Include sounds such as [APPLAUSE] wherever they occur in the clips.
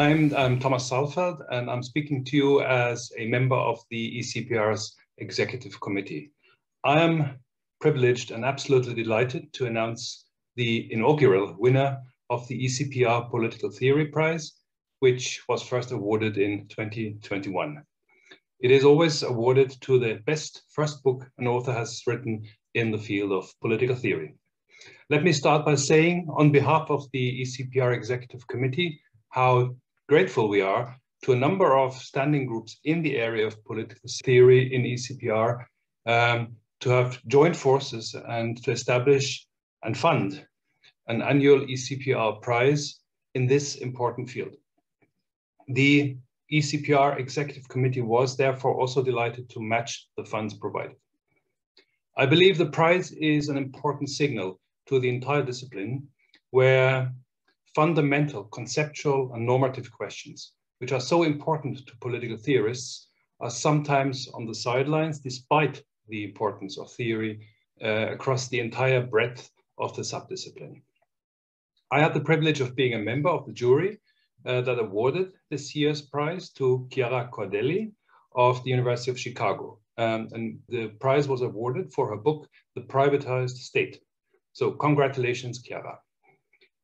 I'm, I'm Thomas Saalfeld, and I'm speaking to you as a member of the ECPR's Executive Committee. I am privileged and absolutely delighted to announce the inaugural winner of the ECPR Political Theory Prize, which was first awarded in 2021. It is always awarded to the best first book an author has written in the field of political theory. Let me start by saying, on behalf of the ECPR Executive Committee, how grateful we are to a number of standing groups in the area of political theory in ECPR um, to have joined forces and to establish and fund an annual ECPR prize in this important field. The ECPR Executive Committee was therefore also delighted to match the funds provided. I believe the prize is an important signal to the entire discipline where fundamental conceptual and normative questions, which are so important to political theorists, are sometimes on the sidelines despite the importance of theory uh, across the entire breadth of the subdiscipline. I had the privilege of being a member of the jury uh, that awarded this year's prize to Chiara Cordelli of the University of Chicago. Um, and the prize was awarded for her book, The Privatized State. So congratulations, Chiara.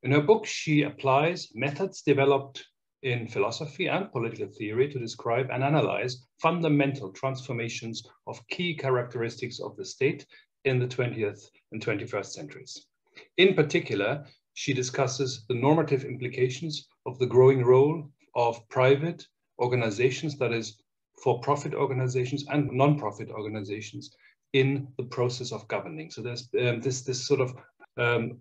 In her book, she applies methods developed in philosophy and political theory to describe and analyze fundamental transformations of key characteristics of the state in the 20th and 21st centuries. In particular, she discusses the normative implications of the growing role of private organizations, that is, for-profit organizations and non-profit organizations in the process of governing. So there's um, this, this sort of um,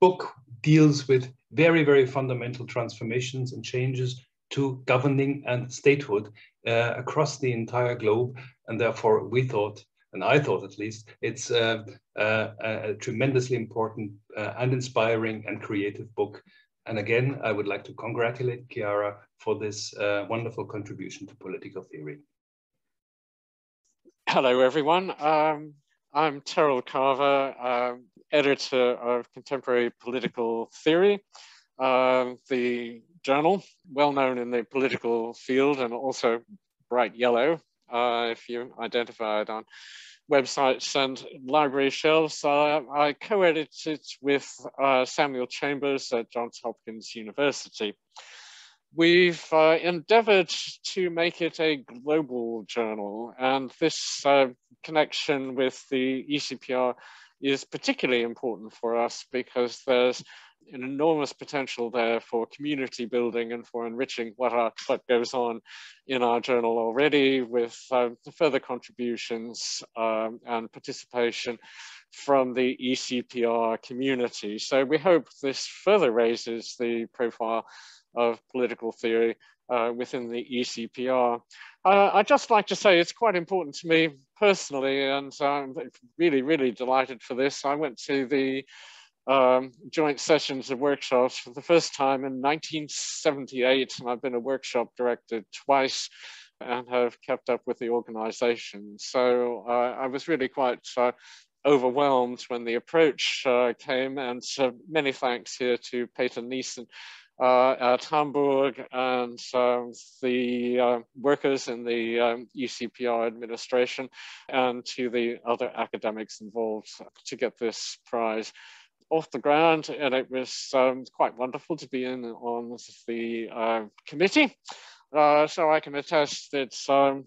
book deals with very, very fundamental transformations and changes to governing and statehood uh, across the entire globe. And therefore, we thought, and I thought at least, it's uh, uh, a tremendously important uh, and inspiring and creative book. And again, I would like to congratulate Chiara for this uh, wonderful contribution to political theory. Hello, everyone. Um, I'm Terrell Carver, um, editor of Contemporary Political Theory, uh, the journal, well known in the political field and also bright yellow, uh, if you identify it on websites and library shelves. Uh, I co-edited with uh, Samuel Chambers at Johns Hopkins University. We've uh, endeavored to make it a global journal, and this uh, connection with the ECPR is particularly important for us because there's an enormous potential there for community building and for enriching what, what goes on in our journal already with uh, further contributions um, and participation from the ECPR community. So we hope this further raises the profile of political theory uh, within the ECPR. Uh, I'd just like to say it's quite important to me personally, and I'm really, really delighted for this. I went to the um, joint sessions and workshops for the first time in 1978, and I've been a workshop director twice and have kept up with the organization. So uh, I was really quite uh, overwhelmed when the approach uh, came, and many thanks here to Peter Niesen uh, at Hamburg and um, the uh, workers in the um, ECPR administration and to the other academics involved to get this prize off the ground. And it was um, quite wonderful to be in on the uh, committee. Uh, so I can attest that um,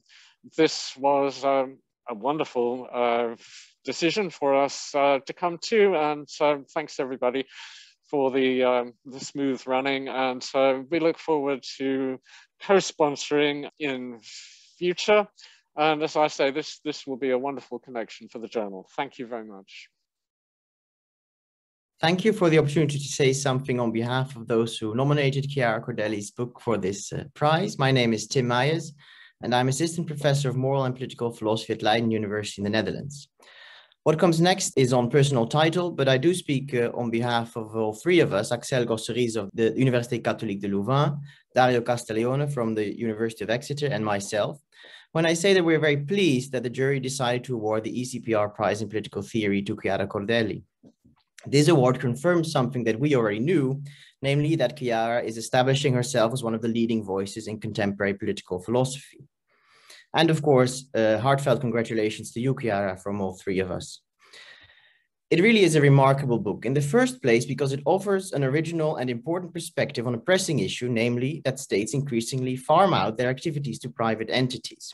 this was um, a wonderful uh, decision for us uh, to come to. And thanks everybody for the, um, the smooth running. And so we look forward to co-sponsoring in future. And as I say, this, this will be a wonderful connection for the journal. Thank you very much. Thank you for the opportunity to say something on behalf of those who nominated Chiara Cordelli's book for this uh, prize. My name is Tim Meijers, and I'm Assistant Professor of Moral and Political Philosophy at Leiden University in the Netherlands. What comes next is on personal title, but I do speak uh, on behalf of all three of us, Axel Gosseries of the Université Catholique de Louvain, Dario Castiglione from the University of Exeter, and myself, when I say that we're very pleased that the jury decided to award the ECPR Prize in Political Theory to Chiara Cordelli. This award confirms something that we already knew, namely that Chiara is establishing herself as one of the leading voices in contemporary political philosophy. And of course, uh, heartfelt congratulations to you, Chiara, from all three of us. It really is a remarkable book in the first place because it offers an original and important perspective on a pressing issue, namely that states increasingly farm out their activities to private entities.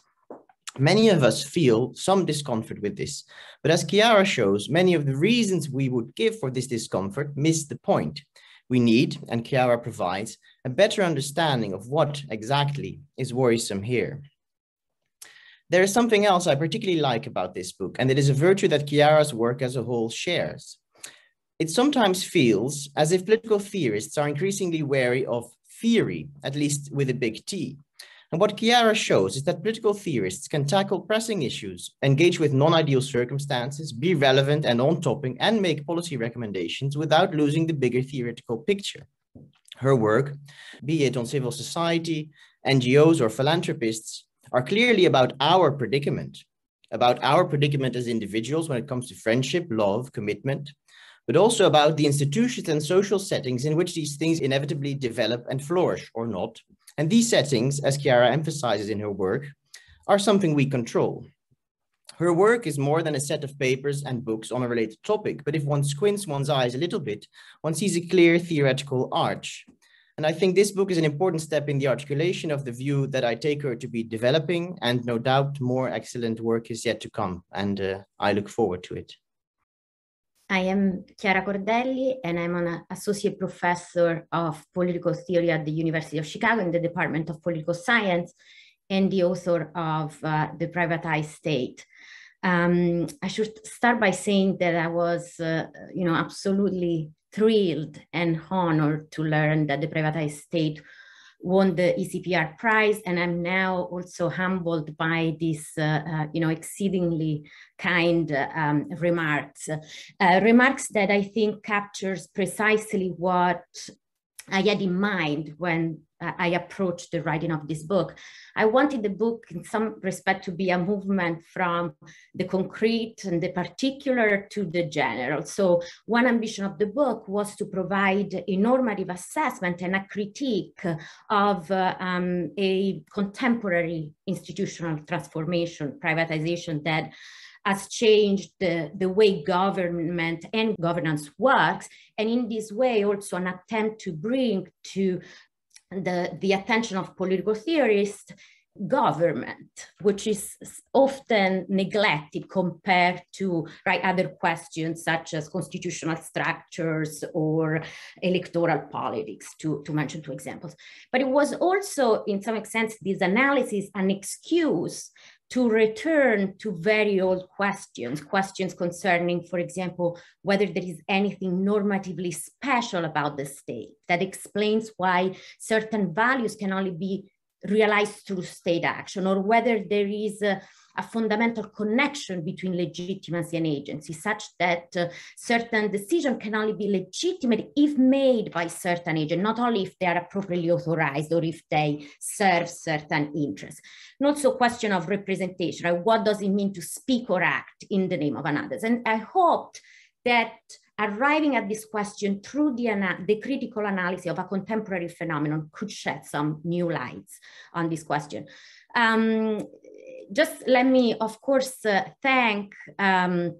Many of us feel some discomfort with this, but as Chiara shows, many of the reasons we would give for this discomfort miss the point. We need, and Chiara provides, a better understanding of what exactly is worrisome here. There is something else I particularly like about this book, and it is a virtue that Chiara's work as a whole shares. It sometimes feels as if political theorists are increasingly wary of theory, at least with a big T. And what Chiara shows is that political theorists can tackle pressing issues, engage with non-ideal circumstances, be relevant and on-topping, and make policy recommendations without losing the bigger theoretical picture. Her work, be it on civil society, NGOs, or philanthropists, are clearly about our predicament, about our predicament as individuals when it comes to friendship, love, commitment, but also about the institutions and social settings in which these things inevitably develop and flourish or not. And these settings, as Chiara emphasizes in her work, are something we control. Her work is more than a set of papers and books on a related topic, but if one squints one's eyes a little bit, one sees a clear theoretical arch. And I think this book is an important step in the articulation of the view that I take her to be developing, and no doubt more excellent work is yet to come, and uh, I look forward to it. I am Chiara Cordelli, and I'm an associate professor of political theory at the University of Chicago in the Department of Political Science, and the author of uh, The Privatized State. Um, I should start by saying that I was, uh, you know, absolutely thrilled and honored to learn that the privatized state won the ECPR prize, and I'm now also humbled by these, uh, uh, you know, exceedingly kind uh, um, remarks, uh, remarks that I think captures precisely what I had in mind when I approached the writing of this book. I wanted the book in some respect to be a movement from the concrete and the particular to the general. So one ambition of the book was to provide a normative assessment and a critique of uh, um, a contemporary institutional transformation, privatization that has changed the, the way government and governance works. And in this way, also an attempt to bring to the, the attention of political theorists government, which is often neglected compared to right, other questions such as constitutional structures or electoral politics, to, to mention two examples. But it was also, in some extent, this analysis an excuse to return to very old questions, questions concerning, for example, whether there is anything normatively special about the state that explains why certain values can only be realized through state action, or whether there is a, a fundamental connection between legitimacy and agency, such that uh, certain decisions can only be legitimate if made by certain agent, not only if they are appropriately authorized or if they serve certain interests. And also question of representation, right? What does it mean to speak or act in the name of another? And I hoped that arriving at this question through the, the critical analysis of a contemporary phenomenon could shed some new lights on this question. Um, just let me, of course, uh, thank um,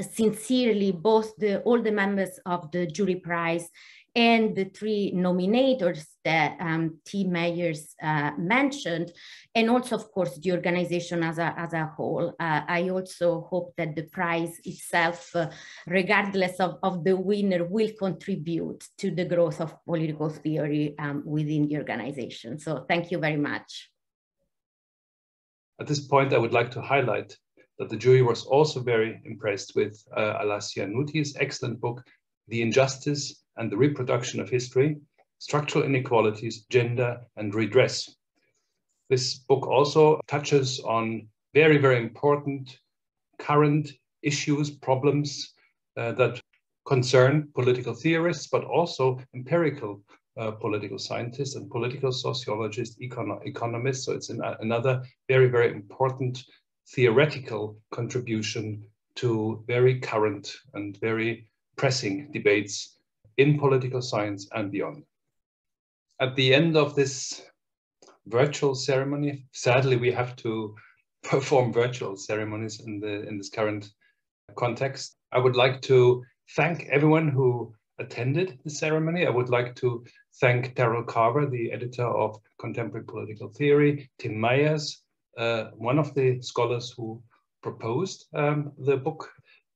sincerely both the, all the members of the jury prize and the three nominators that um, Tim Meijers uh, mentioned, and also, of course, the organization as a, as a whole. Uh, I also hope that the prize itself, uh, regardless of, of the winner, will contribute to the growth of political theory um, within the organization. So thank you very much. At this point, I would like to highlight that the jury was also very impressed with uh, Alessia Nuti's excellent book, The Injustice and the Reproduction of History, Structural Inequalities, Gender and Redress. This book also touches on very, very important current issues, problems uh, that concern political theorists, but also empirical uh, political scientists and political sociologists, econo economists. So it's an, another very, very important theoretical contribution to very current and very pressing debates in political science and beyond. At the end of this virtual ceremony, sadly, we have to [LAUGHS] perform virtual ceremonies in, the, in this current context. I would like to thank everyone who attended the ceremony. I would like to thank Terrell Carver, the editor of Contemporary Political Theory, Tim Meijers, uh, one of the scholars who proposed um, the book,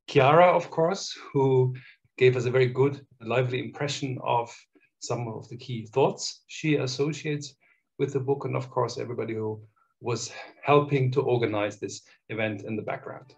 Chiara, of course, who gave us a very good, lively impression of some of the key thoughts she associates with the book, and of course, everybody who was helping to organize this event in the background.